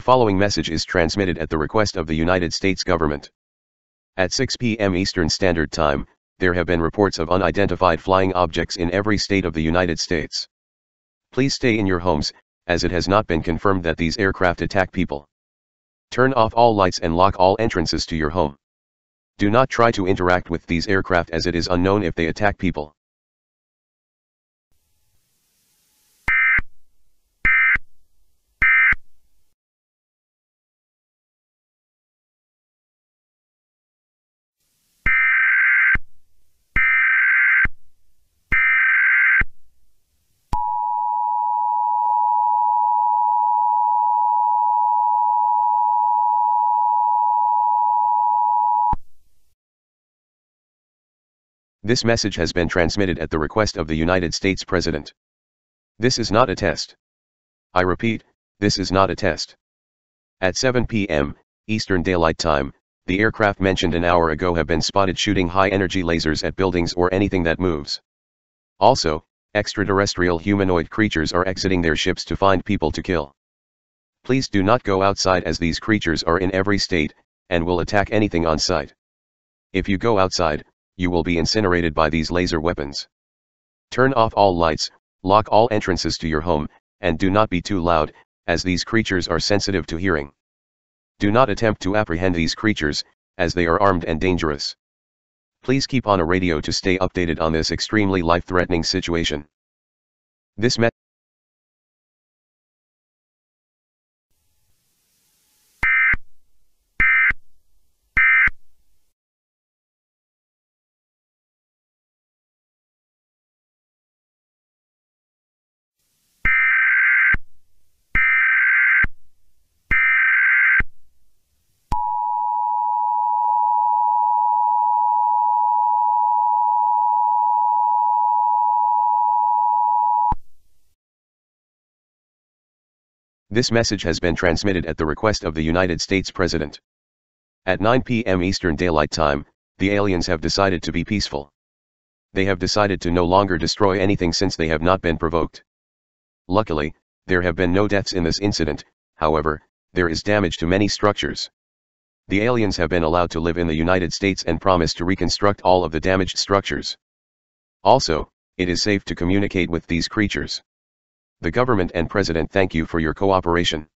following message is transmitted at the request of the United States government. At 6 p.m. Eastern Standard Time, there have been reports of unidentified flying objects in every state of the United States. Please stay in your homes, as it has not been confirmed that these aircraft attack people. Turn off all lights and lock all entrances to your home. Do not try to interact with these aircraft as it is unknown if they attack people. This message has been transmitted at the request of the United States President. This is not a test. I repeat, this is not a test. At 7 p.m., Eastern Daylight Time, the aircraft mentioned an hour ago have been spotted shooting high-energy lasers at buildings or anything that moves. Also, extraterrestrial humanoid creatures are exiting their ships to find people to kill. Please do not go outside as these creatures are in every state, and will attack anything on sight. If you go outside, you will be incinerated by these laser weapons. Turn off all lights, lock all entrances to your home, and do not be too loud, as these creatures are sensitive to hearing. Do not attempt to apprehend these creatures, as they are armed and dangerous. Please keep on a radio to stay updated on this extremely life-threatening situation. This message This message has been transmitted at the request of the United States President. At 9 p.m. Eastern Daylight Time, the aliens have decided to be peaceful. They have decided to no longer destroy anything since they have not been provoked. Luckily, there have been no deaths in this incident, however, there is damage to many structures. The aliens have been allowed to live in the United States and promise to reconstruct all of the damaged structures. Also, it is safe to communicate with these creatures. The government and president thank you for your cooperation.